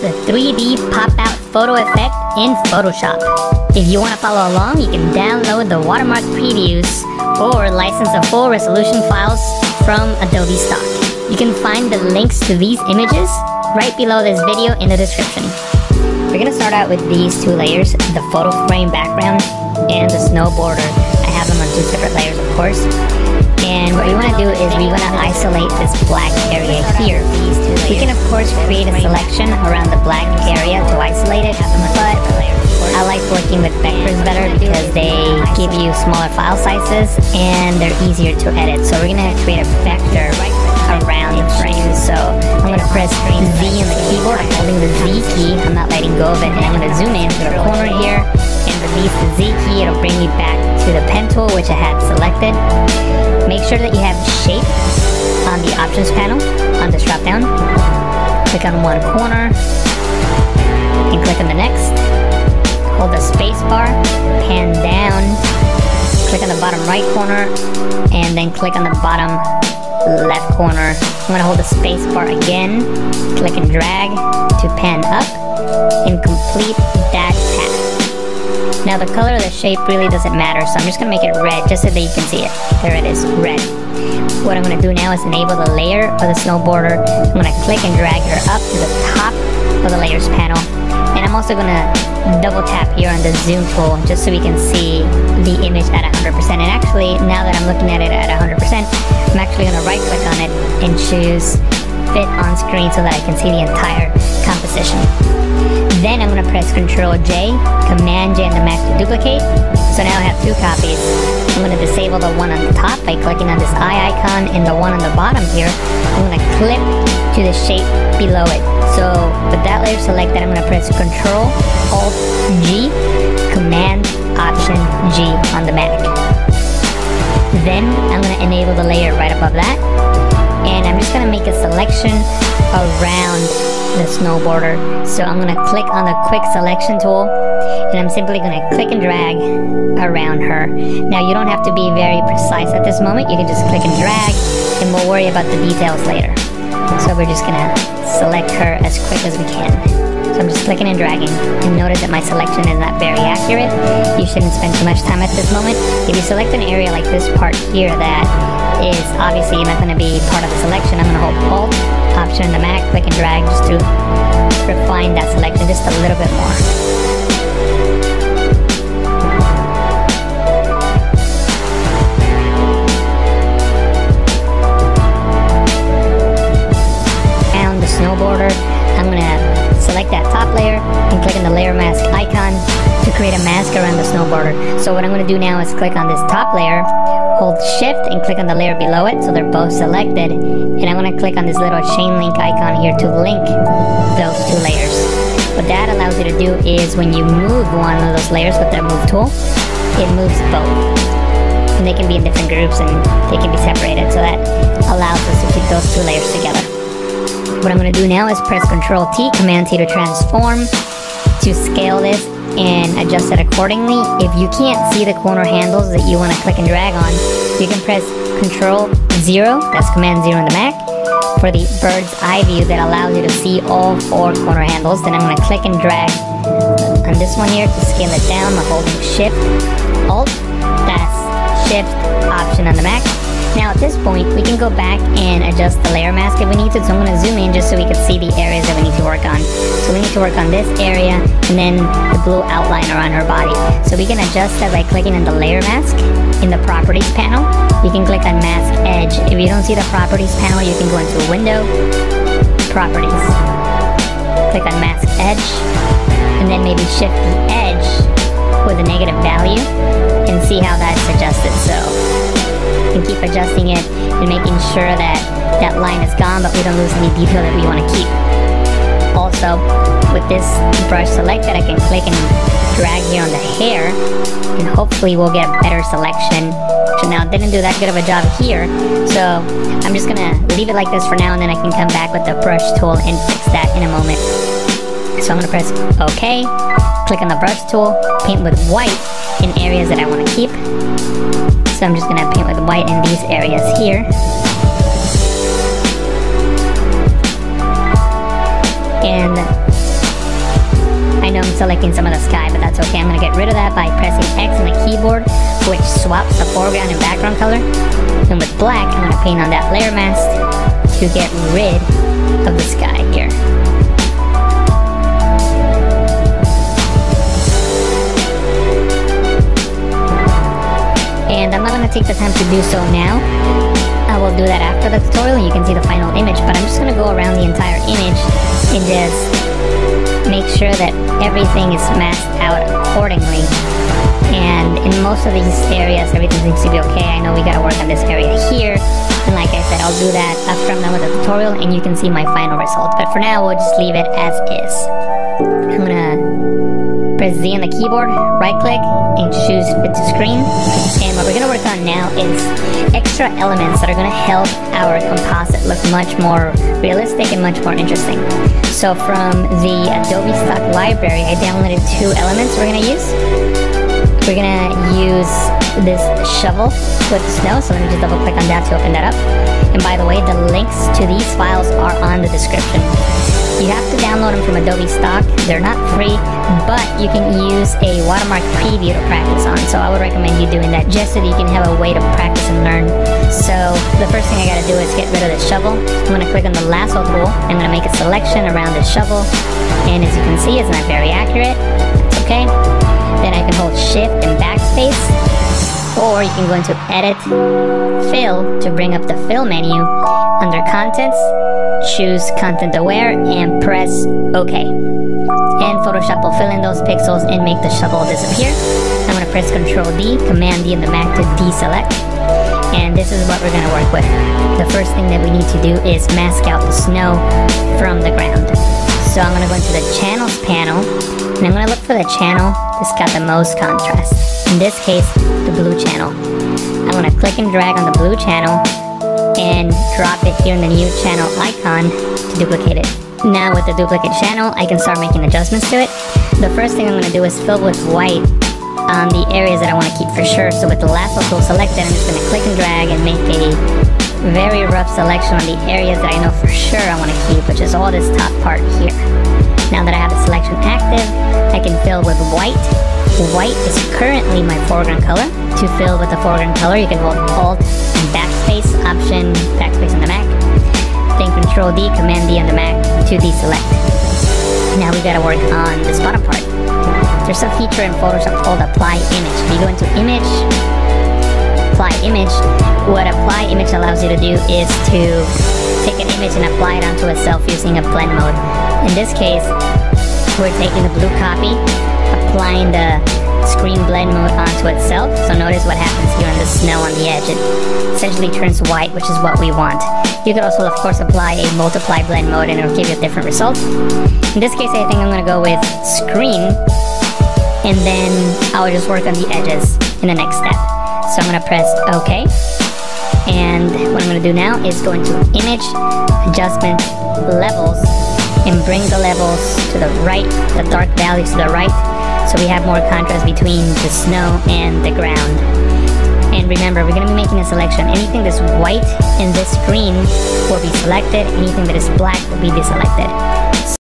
the 3D pop-out photo effect in Photoshop. If you want to follow along, you can download the watermark previews or license the full resolution files from Adobe Stock. You can find the links to these images right below this video in the description. We're gonna start out with these two layers, the photo frame background and the snowboarder. I have them on two separate layers, of course. And what we want to do is we want to isolate this black area here. We can of course create a selection around the black area to isolate it, but I like working with vectors better because they give you smaller file sizes and they're easier to edit. So we're going to create a vector around the frame. So I'm going to press Z on the keyboard. I'm holding the Z key. I'm not letting go of it. And I'm going to zoom in to the corner here and release the Z key. It'll bring me back to the pen tool, which I had selected. Make sure that you have shape on the options panel on this drop down. Click on one corner and click on the next. Hold the space bar, pan down, click on the bottom right corner, and then click on the bottom left corner. I'm gonna hold the space bar again, click and drag to pan up, and complete that path. Now the color of the shape really doesn't matter, so I'm just gonna make it red just so that you can see it. There it is, red. What I'm gonna do now is enable the layer of the snowboarder. I'm gonna click and drag her up to the top of the layers panel. And I'm also gonna double tap here on the zoom tool just so we can see the image at 100%. And actually, now that I'm looking at it at 100%, I'm actually gonna right click on it and choose fit on screen so that I can see the entire composition. Then I'm going to press Control J, Command J on the Mac to duplicate. So now I have two copies. I'm going to disable the one on the top by clicking on this eye icon and the one on the bottom here. I'm going to clip to the shape below it. So with that layer selected, I'm going to press Control Alt G, Command Option G on the Mac. Then I'm going to enable the layer right above that. Selection around the snowboarder. So I'm going to click on the quick selection tool and I'm simply going to click and drag around her. Now you don't have to be very precise at this moment. You can just click and drag and we'll worry about the details later. So we're just going to select her as quick as we can. So I'm just clicking and dragging and notice that my selection is not very accurate. You shouldn't spend too much time at this moment. If you select an area like this part here that is obviously not going to be part of the selection, I'm going to hold Alt, Option in the Mac, click and drag just to refine that selection just a little bit more. So what I'm going to do now is click on this top layer, hold shift and click on the layer below it so they're both selected. And I'm going to click on this little chain link icon here to link those two layers. What that allows you to do is when you move one of those layers with the move tool, it moves both. And they can be in different groups and they can be separated. So that allows us to keep those two layers together. What I'm going to do now is press Control T, Command T to transform to scale this and adjust it accordingly. If you can't see the corner handles that you want to click and drag on, you can press Control 0, that's Command 0 on the Mac, for the bird's eye view that allows you to see all four corner handles. Then I'm going to click and drag on this one here to scale it down by holding Shift, Alt, that's Shift, Option on the Mac. Now at this point, we can go back and adjust the layer mask if we need to. So I'm going to zoom in just so we can see the areas that we need to work on. So we need to work on this area and then the blue outline around her body. So we can adjust that by clicking on the layer mask in the properties panel. You can click on mask edge. If you don't see the properties panel, you can go into window, properties. Click on mask edge and then maybe shift the edge with a negative value and see how that's adjusted. So keep adjusting it and making sure that that line is gone but we don't lose any detail that we want to keep. Also, with this brush selected, I can click and drag here on the hair and hopefully we'll get a better selection. So now didn't do that good of a job here, so I'm just gonna leave it like this for now and then I can come back with the brush tool and fix that in a moment. So I'm gonna press OK, click on the brush tool, paint with white in areas that I wanna keep. So I'm just gonna paint with white in these areas here. And I know I'm selecting some of the sky, but that's okay. I'm gonna get rid of that by pressing X on the keyboard, which swaps the foreground and background color. And with black, I'm gonna paint on that layer mask to get rid of the sky here. Gonna take the time to do so now. I will do that after the tutorial and you can see the final image, but I'm just gonna go around the entire image and just make sure that everything is masked out accordingly. And in most of these areas, everything seems to be okay. I know we gotta work on this area here. And like I said, I'll do that after I'm done with the tutorial and you can see my final result. But for now, we'll just leave it as is. I'm gonna press Z on the keyboard, right click, and choose fit to screen. And what we're gonna work on now is extra elements that are gonna help our composite look much more realistic and much more interesting. So from the Adobe Stock library, I downloaded two elements we're gonna use. We're gonna use this shovel with snow, so let me just double click on that to open that up. And by the way, the links to these files are on the description. You have to download them from Adobe Stock. They're not free, but you can use a watermark preview to practice on. So I would recommend you doing that just so that you can have a way to practice and learn. So the first thing I gotta do is get rid of the shovel. I'm gonna click on the lasso tool. I'm gonna make a selection around the shovel. And as you can see, it's not very accurate. Okay. Then I can hold shift and backspace or you can go into edit fill to bring up the fill menu under contents choose content aware and press ok and photoshop will fill in those pixels and make the shovel disappear. I'm going to press ctrl d command d in the mac to deselect. And this is what we're going to work with. The first thing that we need to do is mask out the snow from the ground. So i'm going to go into the channels panel and i'm going to look for the channel that's got the most contrast. In this case, the blue channel. I'm gonna click and drag on the blue channel and drop it here in the new channel icon to duplicate it. Now with the duplicate channel, I can start making adjustments to it. The first thing I'm gonna do is fill with white on the areas that I wanna keep for sure. So with the lasso tool selected, I'm just gonna click and drag and make a very rough selection on the areas that I know for sure I wanna keep, which is all this top part here. Now that I have the selection active, I can fill with white White is currently my foreground color. To fill with the foreground color, you can hold Alt and Backspace, Option, Backspace on the Mac. Then Control D, Command D on the Mac Now we gotta work on this bottom part. There's a feature in Photoshop called Apply Image. If you go into Image, Apply Image, what Apply Image allows you to do is to take an image and apply it onto itself using a blend mode. In this case, we're taking the blue copy applying the screen blend mode onto itself. So notice what happens here on the snow on the edge. It essentially turns white, which is what we want. You could also, of course, apply a multiply blend mode and it'll give you a different result. In this case, I think I'm gonna go with screen and then I'll just work on the edges in the next step. So I'm gonna press OK. And what I'm gonna do now is go into image, adjustment, levels, and bring the levels to the right, the dark values to the right, so we have more contrast between the snow and the ground. And remember, we're going to be making a selection. Anything that's white in this screen will be selected, anything that is black will be deselected.